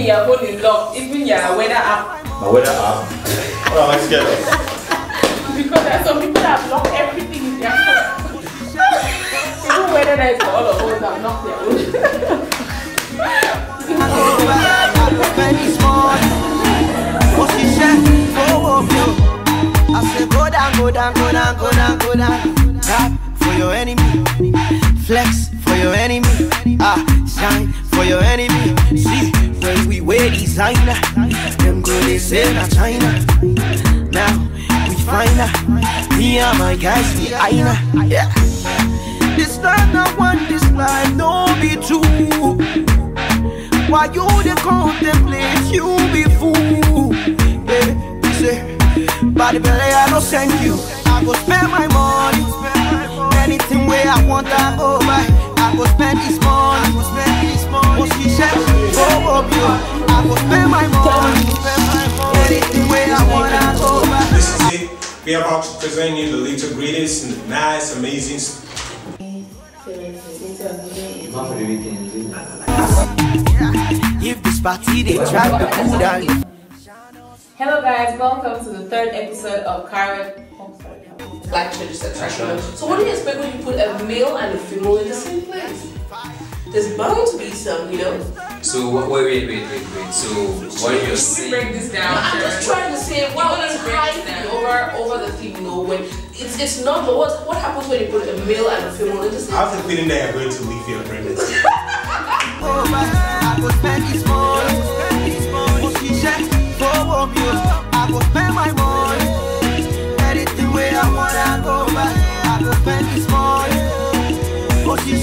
your phone is locked, even your weather app. My weather app. What am I scared of? Because there are some people that have locked everything in their phone. even weather that is for all of us that have locked their own. I said go down, go down, go down, go down, go down. Rap for your enemy, flex we designer, them go they say na China. Now we find her, me and my guys we aina. Yeah, this time I want this life no be true. Why you dey contemplate, you be fool. Yeah, say, body belly, I don't send you. I go spend my money. Anything where I want, I go buy. I go spend this We are about to present you the little greatest, and nice, amazing. If this party they try to cool down. Hello guys, welcome to the third episode of Carrot. Oh, sorry, no. Black church attraction. So what do you expect when you put a male and a female in the same place? There's bound to be some, you know. So wait, wait, wait, wait, wait. So what you're Let me saying? break this down. I'm just trying to say, well, wanna it's break high it over over the thing, you know, when it's it's not. But what what happens when you put a male and a female in the same? I have the feeling that you're going to leave your pregnancy. go. I go spend this money. What she said, go up you. I go spend my money. Anything where I want, I go buy. I go spend this money. What she